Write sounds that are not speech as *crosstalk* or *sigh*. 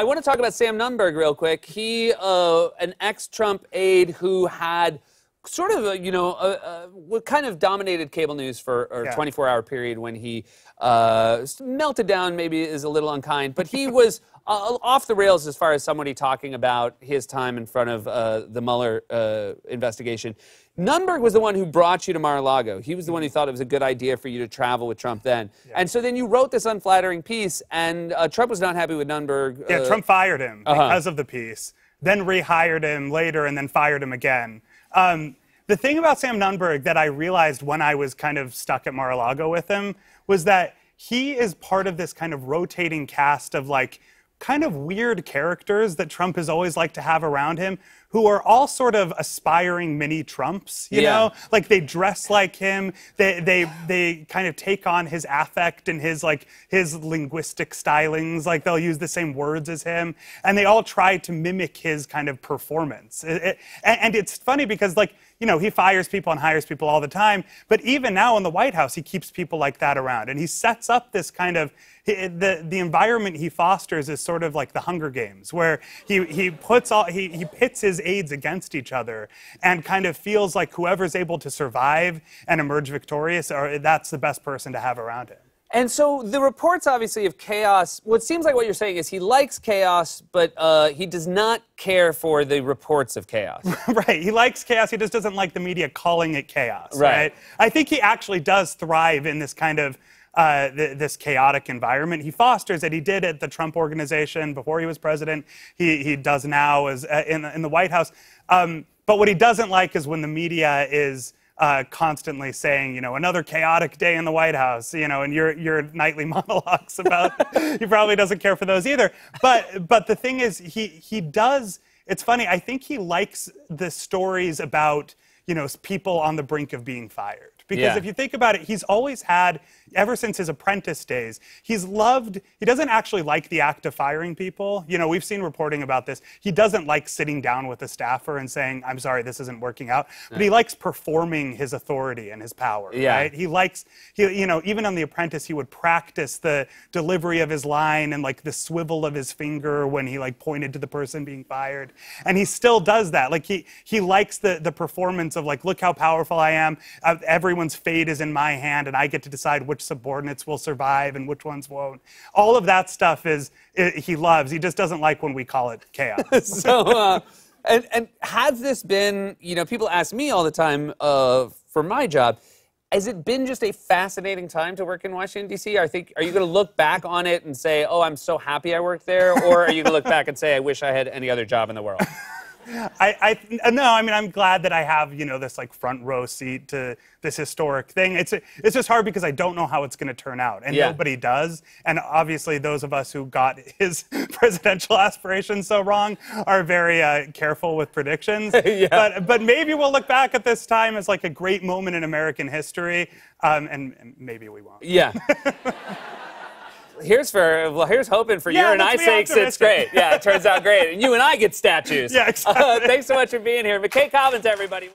I want to talk about Sam Nunberg real quick. He, uh, an ex-Trump aide who had sort of, a, you know, a, a, kind of dominated cable news for a Yeah. 24-hour period when he uh, melted down. Maybe is a little unkind, but he was. Uh, off the rails as far as somebody talking about his time in front of uh, the Mueller uh, investigation. Nunberg was the one who brought you to Mar-a-Lago. He was the one who thought it was a good idea for you to travel with Trump then. And so then you wrote this unflattering piece, and uh, Trump was not happy with Nunberg. Yeah, uh, Trump fired him uh-huh. because of the piece, then rehired him later, and then fired him again. Um, the thing about Sam Nunberg that I realized when I was kind of stuck at Mar-a-Lago with him was that he is part of this kind of rotating cast of like kind of weird characters that Trump has always liked to have around him who are all sort of aspiring mini Trumps, you Yeah. know? Like they dress like him, they they they kind of take on his affect and his like his linguistic stylings, like they'll use the same words as him, and they all try to mimic his kind of performance. It- it- and, it's funny because like you know, he fires people and hires people all the time. But even now in the White House, he keeps people like that around. And he sets up this kind of the, the environment he fosters is sort of like the Hunger Games, where he, he puts all he, he pits his aides against each other and kind of feels like whoever's able to survive and emerge victorious, or that's the best person to have around him. And so the reports, obviously, of chaos. What seems like what you're saying is he likes chaos, but uh, he does not care for the reports of chaos. *laughs* right. He likes chaos. He just doesn't like the media calling it chaos. Right. Right. I think he actually does thrive in this kind of uh, th- this chaotic environment. He fosters it. He did at the Trump Organization before he was president. He he does now as uh, in in the White House. Um, but what he doesn't like is when the media is. Uh, constantly saying, you know, another chaotic day in the White House, you know, and your your nightly *laughs* monologues about *laughs* he probably doesn't care for those either. But but the thing is, he he does. It's funny. I think he likes the stories about you know people on the brink of being fired because Yeah. if you think about it, he's always had ever since his apprentice days. He's loved. He doesn't actually like the act of firing people. You know, we've seen reporting about this. He doesn't like sitting down with a staffer and saying, "I'm sorry, this isn't working out." But he likes performing his authority and his power. Yeah. Right? He likes. He you know even on the apprentice, he would practice the delivery of his line and like the swivel of his finger when he like pointed to the person being fired. And he still does that. Like he he likes the the performance of like, look how powerful I am. Uh, everyone's fate is in my hand, and I get to decide which subordinates will survive and which ones won't. All of that stuff is he loves. He just doesn't like when we call it chaos. *laughs* so, uh, and, and has this been, you know, people ask me all the time uh, for my job, has it been just a fascinating time to work in Washington, D.C.? I think, are you going to look back on it and say, oh, I'm so happy I worked there? Or are you going to look back and say, I wish I had any other job in the world? *laughs* I, I no, I mean I'm glad that I have you know this like front row seat to this historic thing. It's it's just hard because I don't know how it's going to turn out, and Yeah. nobody does. And obviously, those of us who got *laughs* his presidential aspirations so wrong are very uh, careful with predictions. *laughs* Yeah. But but maybe we'll look back at this time as like a great moment in American history, um, and, and maybe we won't. Yeah. *laughs* Here's for well. Here's hoping for Yeah, your and I sakes. It's great. Yeah, it turns out great, and you and I get statues. *laughs* Yeah, *laughs* uh, exactly. thanks so much for being here, McKay Coppins, everybody.